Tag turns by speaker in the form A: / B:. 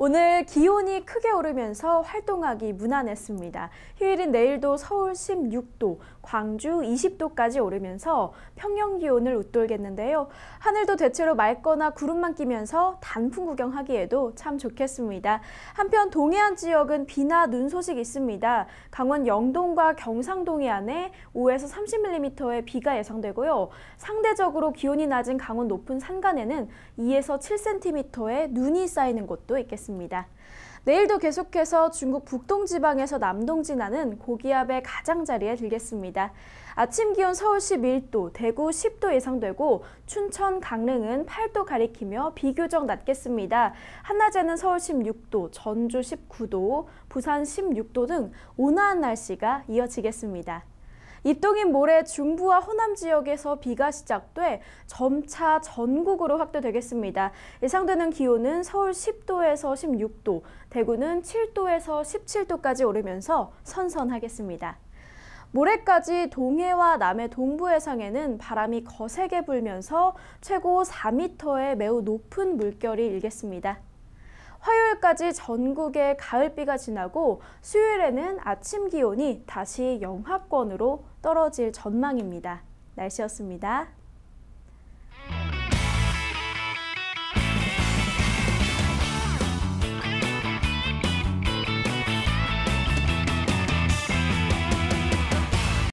A: 오늘 기온이 크게 오르면서 활동하기 무난했습니다. 휴일인 내일도 서울 16도, 광주 20도까지 오르면서 평년 기온을 웃돌겠는데요. 하늘도 대체로 맑거나 구름만 끼면서 단풍 구경하기에도 참 좋겠습니다. 한편 동해안 지역은 비나 눈 소식 있습니다. 강원 영동과 경상 동 해안에 5에서 30mm의 비가 예상되고요. 상대적으로 기온이 낮은 강원 높은 산간에는 2에서 7cm의 눈이 쌓이는 곳도 있겠습니다. 있습니다. 내일도 계속해서 중국 북동 지방에서 남동 지나는 고기압의 가장자리에 들겠습니다. 아침 기온 서울 11도, 대구 10도 예상되고 춘천, 강릉은 8도 가리키며 비교적 낮겠습니다. 한낮에는 서울 16도, 전주 19도, 부산 16도 등 온화한 날씨가 이어지겠습니다. 입동인 모레 중부와 호남 지역에서 비가 시작돼 점차 전국으로 확대되겠습니다. 예상되는 기온은 서울 10도에서 16도, 대구는 7도에서 17도까지 오르면서 선선하겠습니다. 모레까지 동해와 남해 동부 해상에는 바람이 거세게 불면서 최고 4m의 매우 높은 물결이 일겠습니다. 화요일까지 전국에 가을비가 지나고 수요일에는 아침 기온이 다시 영하권으로 떨어질 전망입니다. 날씨였습니다.